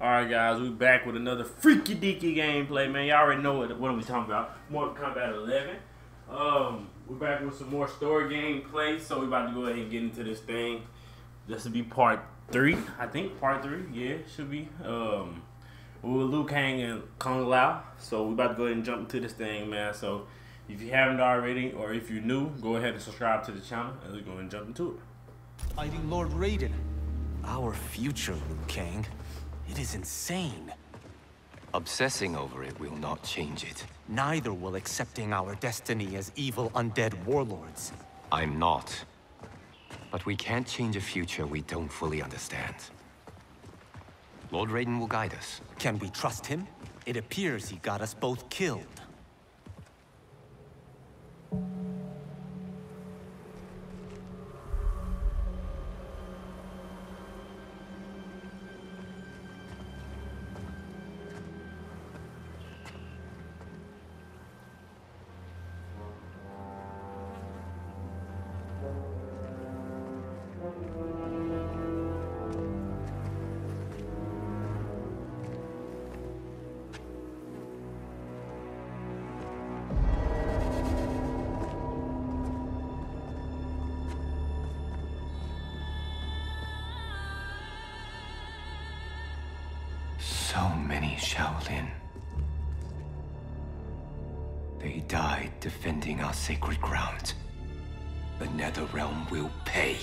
Alright guys, we back with another freaky deaky gameplay, man. Y'all already know what, what are we talking about. Mortal Kombat 11. Um, we're back with some more story gameplay, so we're about to go ahead and get into this thing. This will be part three, I think. Part three, yeah, should be. Um, with Liu Kang and Kung Lao. So we're about to go ahead and jump into this thing, man. So if you haven't already, or if you're new, go ahead and subscribe to the channel, and we're going to jump into it. Fighting Lord Raiden. Our future, Liu Kang. It is insane. Obsessing over it will not change it. Neither will accepting our destiny as evil undead warlords. I'm not. But we can't change a future we don't fully understand. Lord Raiden will guide us. Can we trust him? It appears he got us both killed. They died defending our sacred ground. The Netherrealm will pay.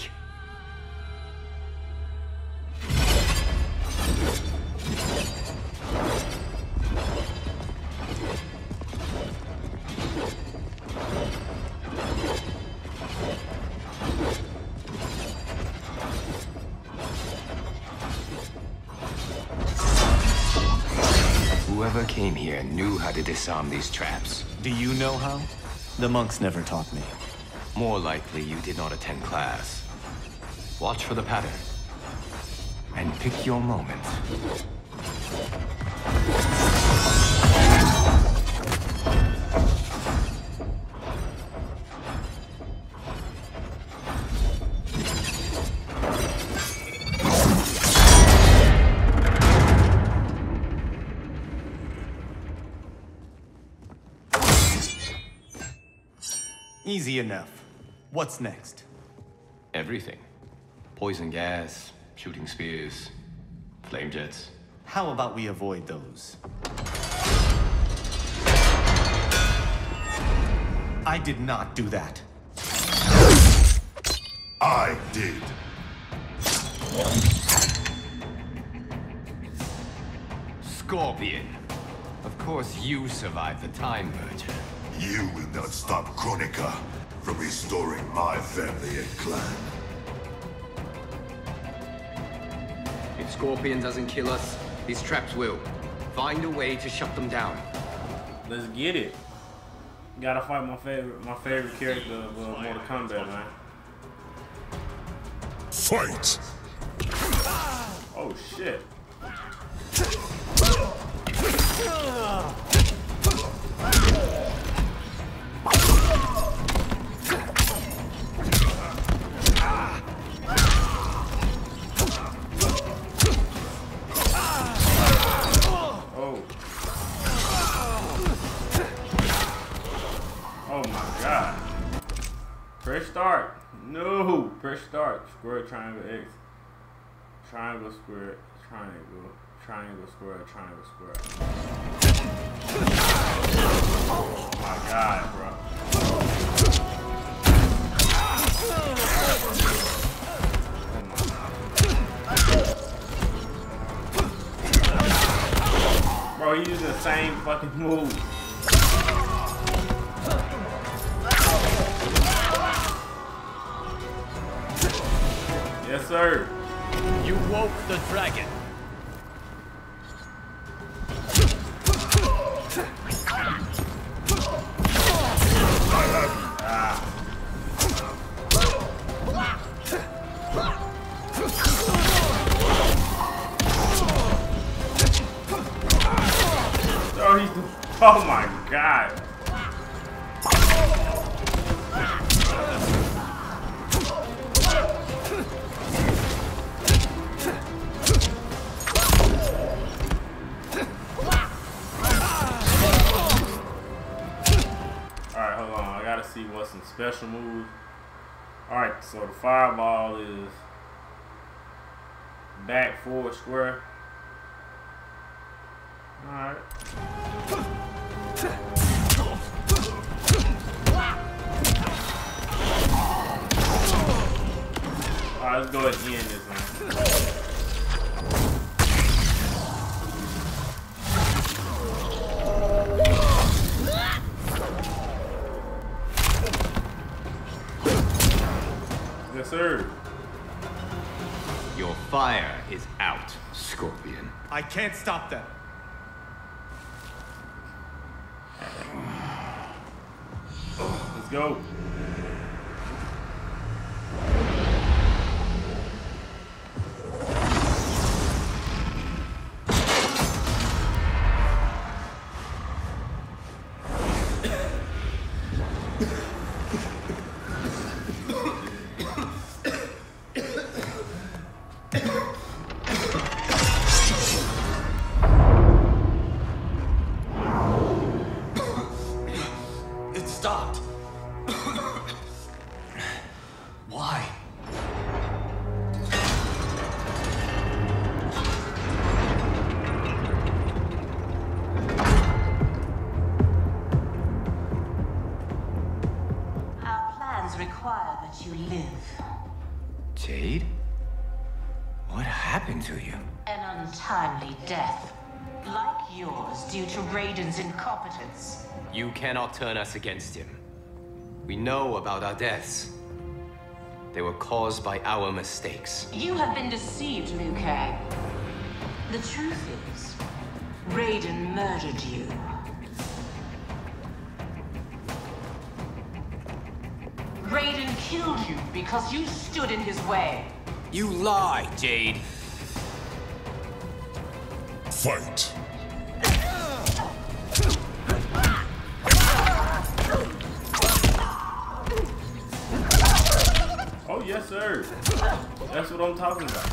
Whoever came here knew how to disarm these traps. Do you know how? The monks never taught me. More likely you did not attend class. Watch for the pattern. And pick your moment. Easy enough. What's next? Everything. Poison gas, shooting spears, flame jets. How about we avoid those? I did not do that. I did. Scorpion. Of course you survived the Time Merger. You will not stop Kronika from restoring my family and clan. If Scorpion doesn't kill us, these traps will. Find a way to shut them down. Let's get it. Gotta fight my favorite, my favorite character of uh, Mortal Kombat, man. Fight! Oh shit. Press start. Square, triangle, X. Triangle, square, triangle, triangle, square, triangle, square. Oh my god, bro. Bro, he using the same fucking move. Yes, sir. You woke the dragon. Oh, he's. Oh Oh my god. special moves. Alright, so the fireball is back, forward, square. Alright. Alright, let's go ahead and end this one. Yes, sir. Your fire is out, Scorpion. I can't stop them. Let's go. To you? An untimely death. Like yours, due to Raiden's incompetence. You cannot turn us against him. We know about our deaths. They were caused by our mistakes. You have been deceived, Liu Kang. The truth is, Raiden murdered you. Raiden killed you because you stood in his way. You lie, Jade. Fight! Oh, yes, sir. That's what I'm talking about.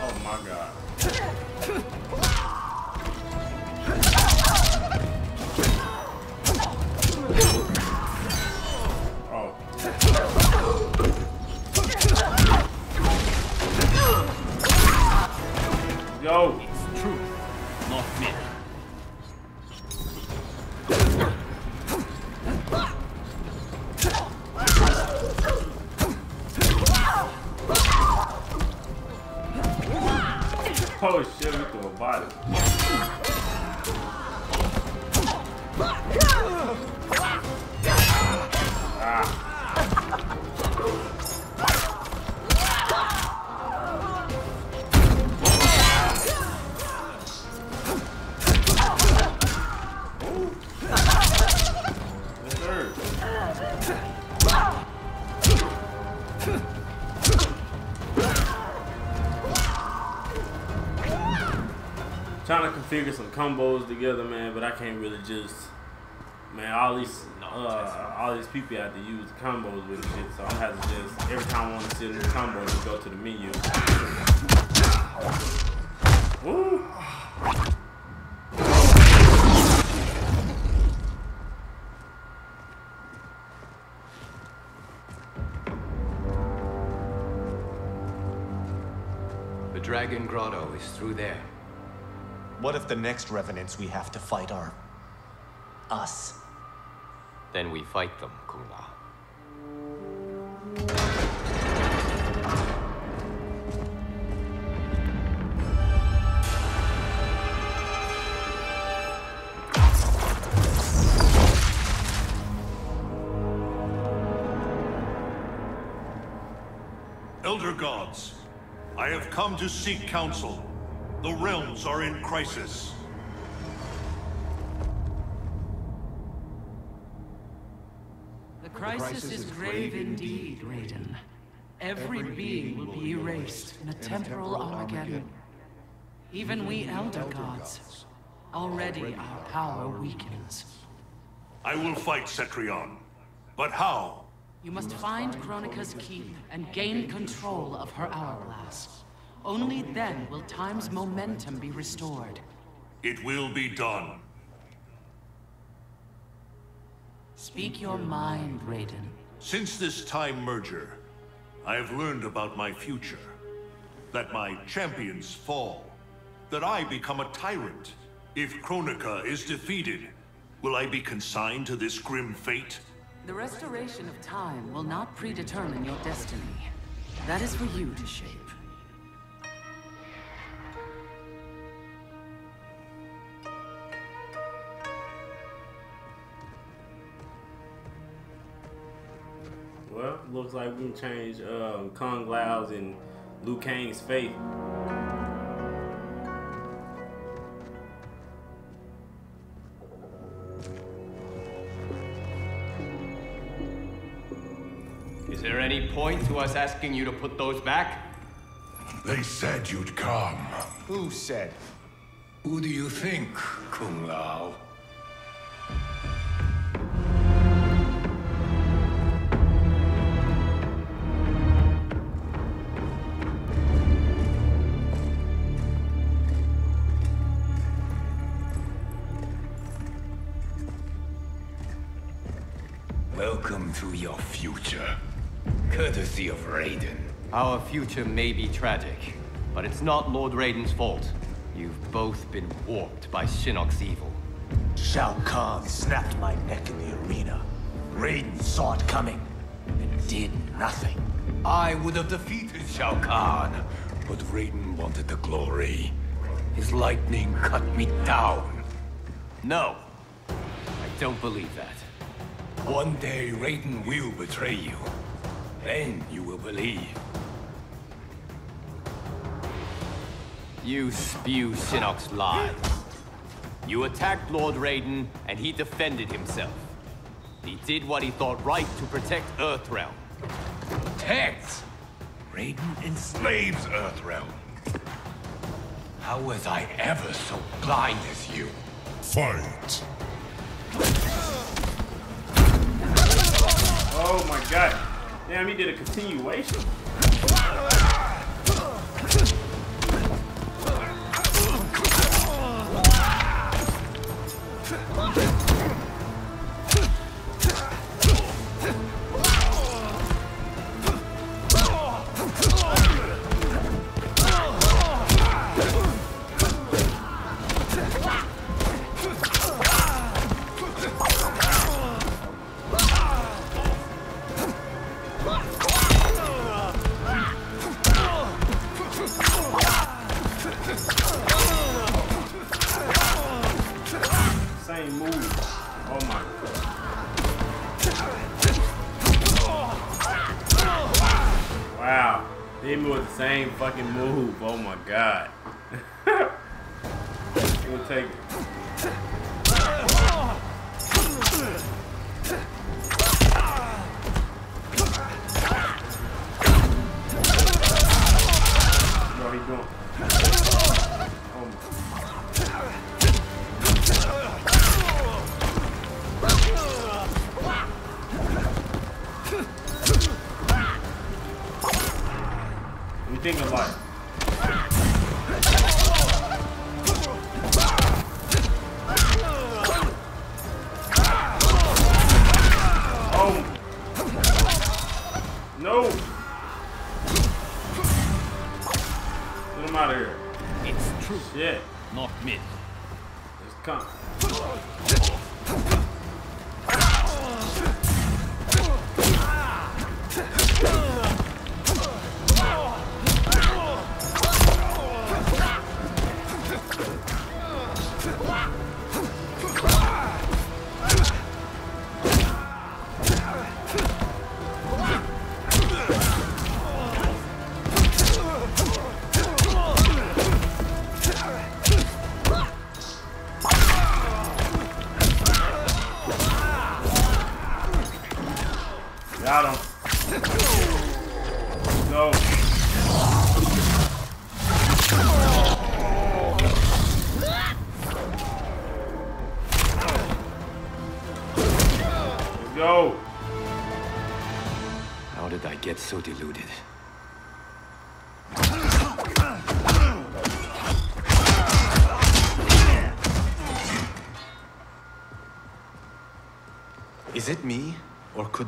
Oh, my God. Oh, shit, we threw a body. Trying to configure some combos together, man, but I can't really just, man. All these, uh, all these people have to use combos with shit, so I'm have to just every time I want to see a new combo, just go to the menu. Woo! The Dragon Grotto is through there. What if the next revenants we have to fight are... us? Then we fight them, Kung Lao. Elder gods, I have come to seek counsel. The realms are in crisis. The crisis is grave indeed, Raiden. Every being will be erased in a temporal Armageddon. Even we Elder Gods. Already our power weakens. I will fight Cetrion. But how? You must find Kronika's keep and gain control of her hourglass. Only then will time's momentum be restored. It will be done. Speak your mind, Raiden. Since this time merger, I have learned about my future. That my champions fall. That I become a tyrant. If Kronika is defeated, will I be consigned to this grim fate? The restoration of time will not predetermine your destiny. That is for you to shape. Looks like we can change um, Kung Lao's and Liu Kang's fate. Is there any point to us asking you to put those back? They said you'd come. Who said? Who do you think, Kung Lao? Welcome to your future. Courtesy of Raiden. Our future may be tragic, but it's not Lord Raiden's fault. You've both been warped by Shinnok's evil. Shao Kahn snapped my neck in the arena. Raiden saw it coming and did nothing. I would have defeated Shao Kahn, but Raiden wanted the glory. His lightning cut me down. No, I don't believe that. One day Raiden will betray you. Then you will believe. You spew Shinnok's lies. You attacked Lord Raiden, and he defended himself. He did what he thought right to protect Earthrealm. Protect! Raiden enslaves Earthrealm. How was I ever so blind as you? Fight! Oh my god. Damn, he did a continuation. Fucking move. Oh my god. You thinking like?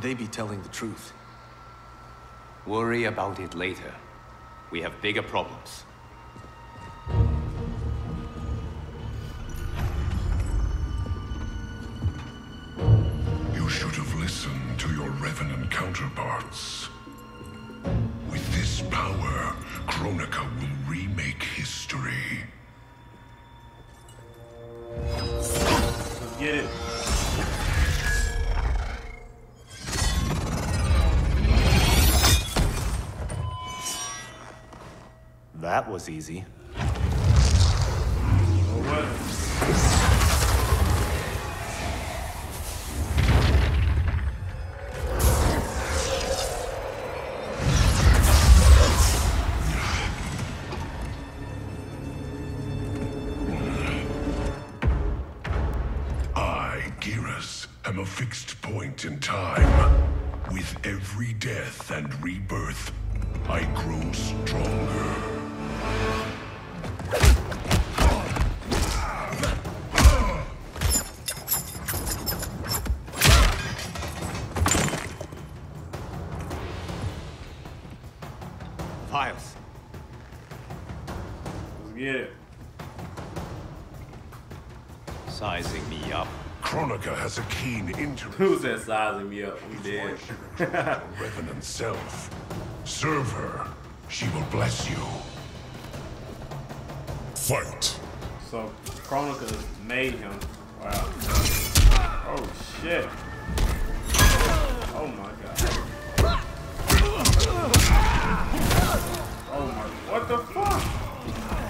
Could they be telling the truth? Worry about it later. We have bigger problems. Was easy. Am a fixed point in time. With every death and rebirth, I grow stronger. Sizing me up? We her Revenant self. Serve her. She will bless you. Fight. So Kronika made him. Wow. Oh shit. Oh my god. Oh my what the fuck?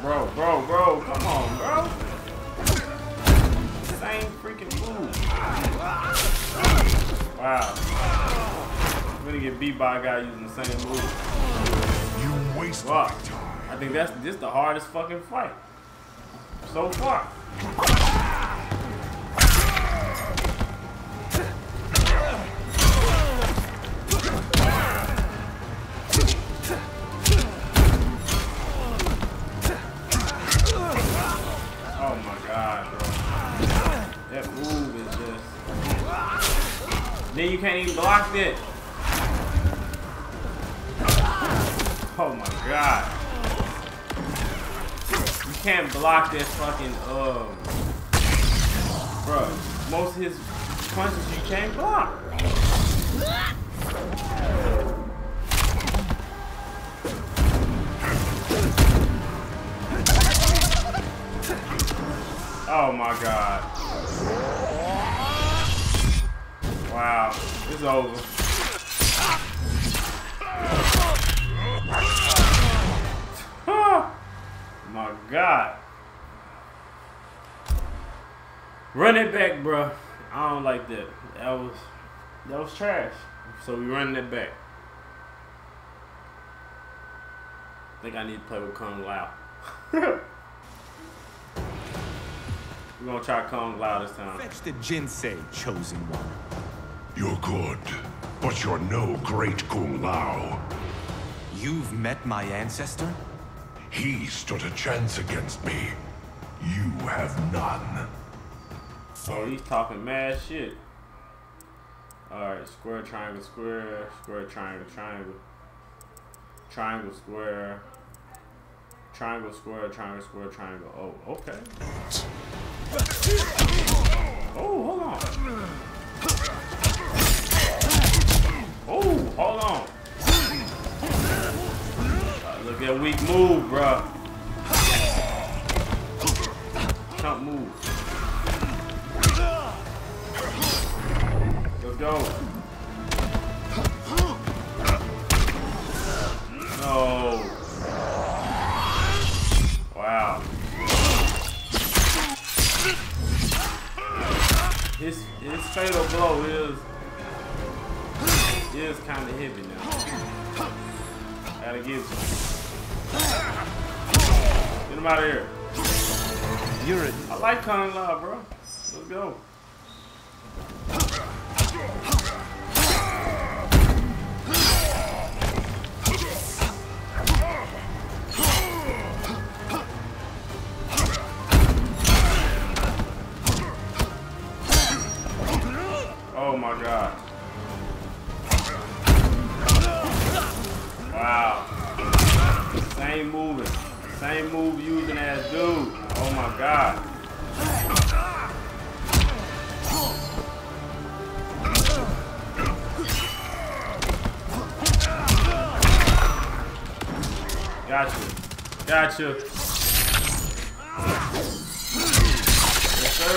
Bro, bro, bro, come on, bro. Same freaking move. Wow. I'm gonna get beat by a guy using the same move. You waste Fuck. my time. I think that's this the hardest fucking fight so far. Then you can't even block it. Oh my god. You can't block that fucking um Bro, most of his punches you can't block. Oh my god. Wow, it's over. My God. Run it back, bro. I don't like that. That was that was trash. So we running it back. think I need to play with Kung Lao. We're gonna try Kung Lao this time. Fetch the Jinsei, chosen one. You're good, but you're no great Kung Lao. You've met my ancestor? He stood a chance against me. You have none. Oh, he's talking mad shit. Alright, square, triangle, square, square, triangle, triangle. Triangle, square. Triangle, square, triangle, square, triangle. Oh, okay. Oh, hold on. Look weak move, bruh. Can't move. Let's go. No. Wow. His his fatal blow is is kind of heavy now. Gotta give. Get him out of here. You're a... I like Kung Lao, bro. Let's go. Gotcha. Yes, sir.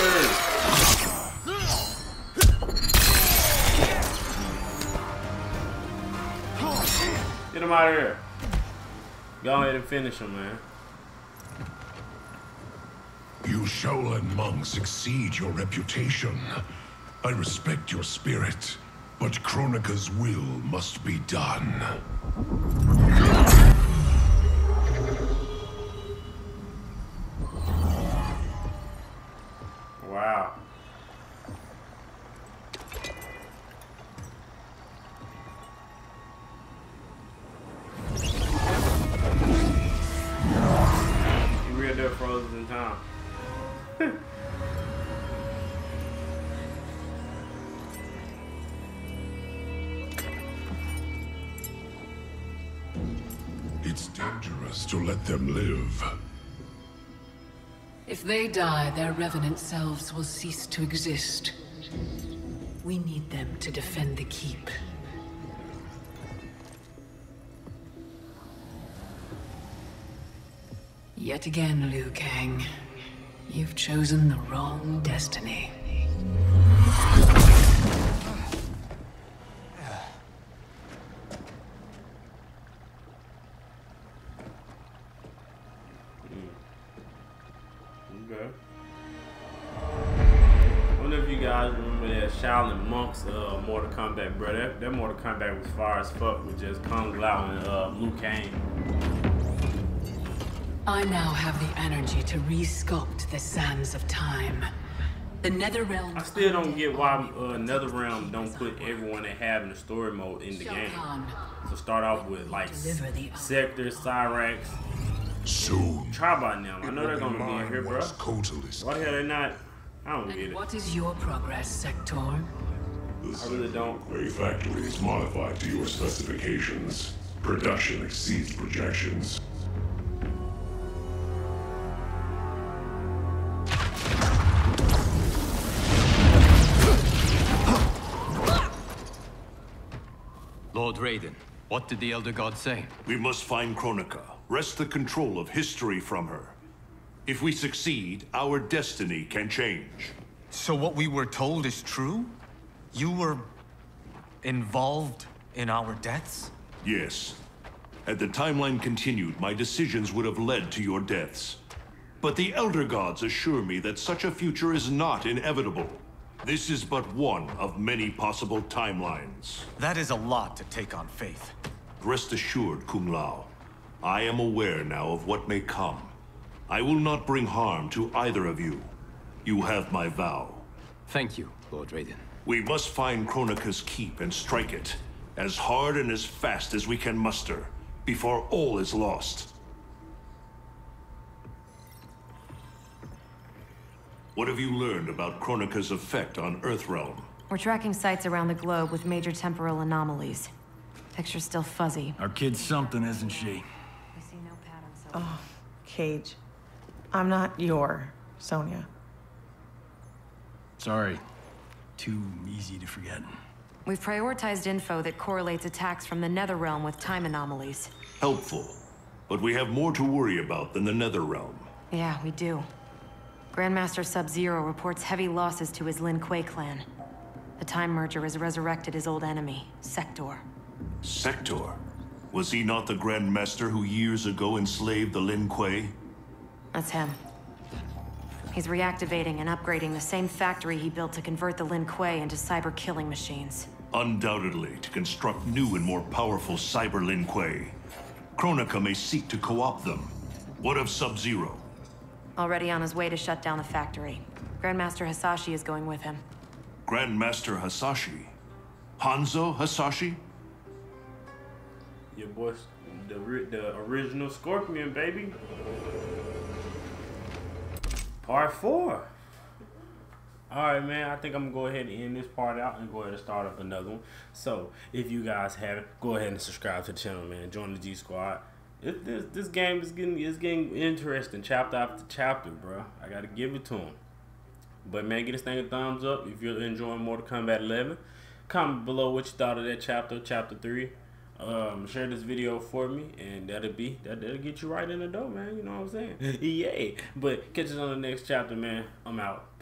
Get him out of here. Go ahead and finish him, man. You Shaolin monks exceed your reputation. I respect your spirit, but Kronika's will must be done. Them live. If they die, their revenant selves will cease to exist. We need them to defend the keep. Yet again, Liu Kang. You've chosen the wrong destiny. That, that Mortal was fire as fuck with just Kung Lao and uh, Liu Kang. I now have the energy to re-sculpt the sands of time. The Netherrealm. I still don't get why uh, NetherRealm don't put everyone they have in the story mode in the game. So start off with like Sektor, Cyrax. Soon. Try by now. I know they're gonna be in here, bro. was Kotalist. Why the hell they not? I don't get it. what is your progress, Sektor? I really don't. A factory is modified to your specifications. Production exceeds projections. Lord Raiden, what did the Elder God say? We must find Kronika, wrest the control of history from her. If we succeed, our destiny can change. So what we were told is true? You were involved in our deaths? Yes. Had the timeline continued, my decisions would have led to your deaths. But the Elder Gods assure me that such a future is not inevitable. This is but one of many possible timelines. That is a lot to take on faith. Rest assured, Kung Lao. I am aware now of what may come. I will not bring harm to either of you. You have my vow. Thank you, Lord Raiden. We must find Kronika's keep and strike it, as hard and as fast as we can muster, before all is lost. What have you learned about Kronika's effect on Earthrealm? We're tracking sites around the globe with major temporal anomalies. Picture's still fuzzy. Our kid's something, isn't she? We see no patterns so Oh, Cage. I'm not your Sonya. Sorry. Too easy to forget. We've prioritized info that correlates attacks from the Netherrealm with time anomalies. Helpful. But we have more to worry about than the Netherrealm. Yeah, we do. Grandmaster Sub-Zero reports heavy losses to his Lin Kuei clan. The Time Merger has resurrected his old enemy, Sektor. Sektor? Was he not the Grandmaster who years ago enslaved the Lin Kuei? That's him. He's reactivating and upgrading the same factory he built to convert the Lin Kuei into cyber killing machines. Undoubtedly, to construct new and more powerful cyber Lin Kuei. Kronika may seek to co-opt them. What of Sub-Zero? Already on his way to shut down the factory. Grandmaster Hasashi is going with him. Grandmaster Hasashi? Hanzo Hasashi? Your boy, the the original Scorpion, baby. Part four. All right, man. I think I'm gonna go ahead and end this part out and go ahead and start up another one. So if you guys haven't, go ahead and subscribe to the channel, man. Join the GeeSquad. It, this this game is getting is getting interesting, chapter after chapter, bro. I gotta give it to him. But man, get this thing a thumbs up if you're enjoying Mortal Kombat 11. Comment below what you thought of that chapter, chapter three. Um, share this video for me, and that'll be that, that'll get you right in the door, man. You know what I'm saying? Yay! But catch us on the next chapter, man. I'm out.